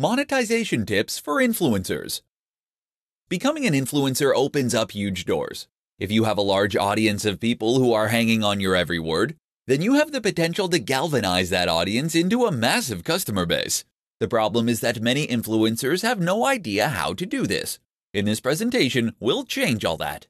Monetization tips for influencers. Becoming an influencer opens up huge doors. If you have a large audience of people who are hanging on your every word, then you have the potential to galvanize that audience into a massive customer base. The problem is that many influencers have no idea how to do this. In this presentation, we'll change all that.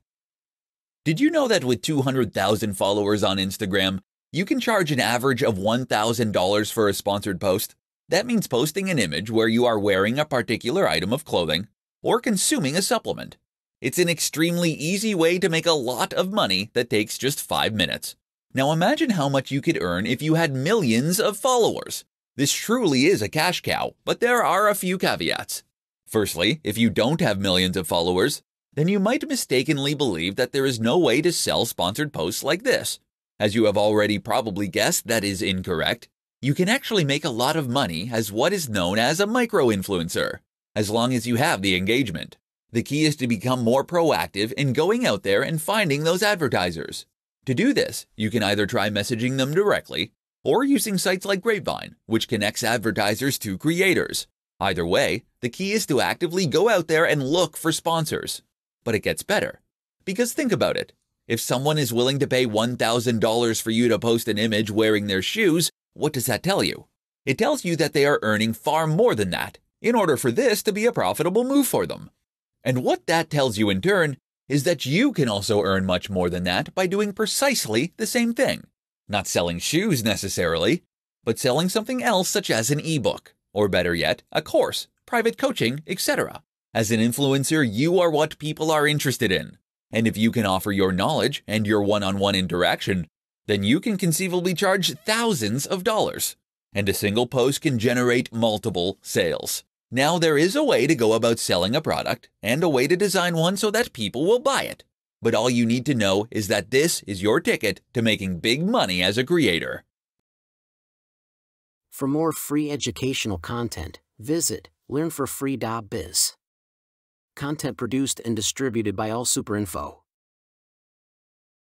Did you know that with 200,000 followers on Instagram, you can charge an average of $1,000 for a sponsored post? That means posting an image where you are wearing a particular item of clothing or consuming a supplement. It's an extremely easy way to make a lot of money that takes just 5 minutes. Now imagine how much you could earn if you had millions of followers. This truly is a cash cow, but there are a few caveats. Firstly, if you don't have millions of followers, then you might mistakenly believe that there is no way to sell sponsored posts like this. As you have already probably guessed, that is incorrect. You can actually make a lot of money as what is known as a micro-influencer, as long as you have the engagement. The key is to become more proactive in going out there and finding those advertisers. To do this, you can either try messaging them directly or using sites like Grapevine, which connects advertisers to creators. Either way, the key is to actively go out there and look for sponsors. But it gets better. Because think about it. If someone is willing to pay $1,000 for you to post an image wearing their shoes, what does that tell you? It tells you that they are earning far more than that in order for this to be a profitable move for them. And what that tells you in turn is that you can also earn much more than that by doing precisely the same thing. Not selling shoes necessarily, but selling something else such as an ebook, or better yet, a course, private coaching, etc. As an influencer, you are what people are interested in. And if you can offer your knowledge and your one on one interaction then you can conceivably charge thousands of dollars. And a single post can generate multiple sales. Now, there is a way to go about selling a product and a way to design one so that people will buy it. But all you need to know is that this is your ticket to making big money as a creator. For more free educational content, visit learnforfree.biz. Content produced and distributed by AllSuperInfo.